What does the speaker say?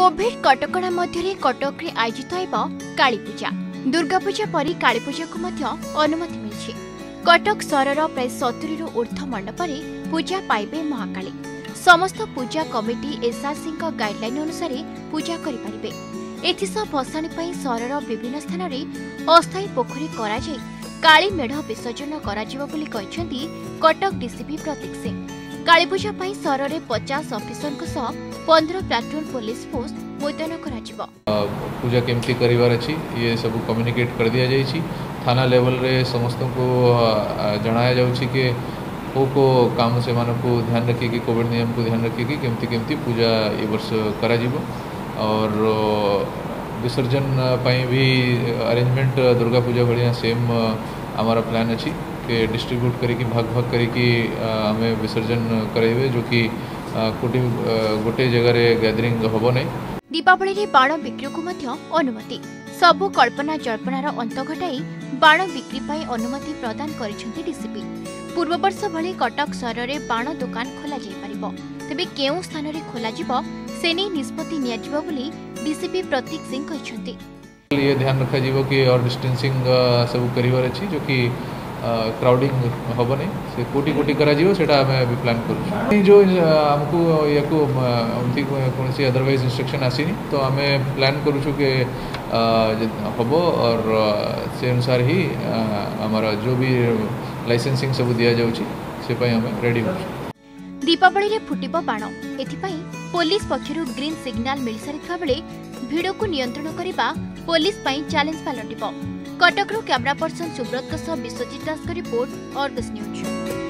Covid କଟକଣା ମଧ୍ୟରେ କଟକରେ ଆୟୋଜିତ ହେବ କାଳୀପୂଜା। ଦୁର୍ଗାପୂଜା ପରି କାଳୀପୂଜାକୁ ମଧ୍ୟ ଅନୁମତି ମିଳିଛି। କଟକ ସହରର ପ୍ରାୟ ସତୁରିରୁ ଉର୍ଦ୍ଧ୍ୱ ମଣ୍ଡପରେ ପୂଜା ପାଇବେ ମହାକାଳୀ। ସମସ୍ତ ପୂଜା କମିଟି ଏସ୍ଆର୍ସିଙ୍କ ଗାଇଡ୍ଲାଇନ୍ ଅନୁସାରେ ପୂଜା କରିପାରିବେ। ଏଥିସହ ଭସାଣୀ ପାଇଁ ସହରର ବିଭିନ୍ନ ସ୍ଥାନରେ ଅସ୍ଥାୟୀ ପୋଖରୀ କରାଯାଇ କାଳୀ ମେଢ଼ ବିସର୍ଜନ କରାଯିବ ବୋଲି କହିଛନ୍ତି କଟକ ଡିସିପି ପ୍ରତୀକ ସିଂ। କାଳୀପୂଜା ପାଇଁ ସହରରେ ପଚାଶ ଅଫିସରଙ୍କ ସହ ପନ୍ଦର ପ୍ଲାଟୁନ୍ ପୋଲିସ ଫୋର୍ସ ମୁତୟନ କରାଯିବ ପୂଜା କେମିତି କରିବାର ଅଛି ଇଏ ସବୁ କମ୍ୟୁନିକେଟ୍ କରିଦିଆଯାଇଛି ଥାନା ଲେଭେଲରେ ସମସ୍ତଙ୍କୁ ଆ, ଜଣାଯାଉଛି କି କେଉଁ କେଉଁ କାମ ସେମାନଙ୍କୁ ଧ୍ୟାନ ରଖିକି କୋଭିଡ଼ ନିୟମକୁ ଧ୍ୟାନ ରଖିକି କେମିତି କେମିତି ପୂଜା ଏ ବର୍ଷ କରାଯିବ और विसर्जन ପାଇଁ ବି ଆରେଞ୍ଜମେଣ୍ଟ ଦୁର୍ଗା ପୂଜା ଭଳିଆ ସେମ୍ ଆମର ପ୍ଲାନ୍ ଅଛି कि डिस्ट्रीब्यूट କରିକି ଭାଗ ଭାଗ କରିକି ଆ, ଆମେ ବିସର୍ଜନ କରାଇବେ जो कि ଆ, କୋଉଠି ଆ, ଗୋଟେ ଜାଗାରେ ଗ୍ୟାଦରିଂ ହେବ ନାହିଁ ଦୀପାବଳିରେ ବାଣ ବିକ୍ରିକୁ ମଧ୍ୟ ଅନୁମତି ସବୁ କଳ୍ପନା ଜଳ୍ପନାର ଅନ୍ତ ଘଟାଇ ବାଣ ବିକ୍ରି ପାଇଁ ଅନୁମତି ପ୍ରଦାନ କରିଛନ୍ତି ଡିସିପି ପୂର୍ବବର୍ଷ ଭଳି କଟକ ସହରରେ ବାଣ ଦୋକାନ ଖୋଲାଯାଇପାରିବ ତେବେ କେଉଁ ସ୍ଥାନରେ ଖୋଲାଯିବ ସେ ନେଇ ନିଷ୍ପତ୍ତି ନିଆଯିବ ବୋଲି ଡିସିପି ପ୍ରତୀକ ସିଂ କହିଛନ୍ତି ये ध्यान रखा जीव कि और डिस्टेंसिंग सब करिवार अछि जो कि क्राउडिंग हेनी से कौटी कौटी कर आम प्लां कर जो आमको या कौन सी अदरवैज इनस्ट्रक्शन आसीनी तो आम प्लां कर हम और से अनुसार ही आमर जो भी लाइसेंसिंग सब दि जाऊँगी से आम दीपावली फुटब बाण ए पुलिस पक्ष ग्रीन सिग्नाल मिल सारी बेले भिड़ को नियंत्रण करने पुलिस चैलेंज पलट କ୍ୟାମେରା ପର୍ସନ ସୁବ୍ରତଙ୍କ ସହ ବିଶ୍ୱଜିତ ଦାସଙ୍କ ରିପୋର୍ଟ ଅର୍ଗସ୍ ନ୍ୟୁଜ୍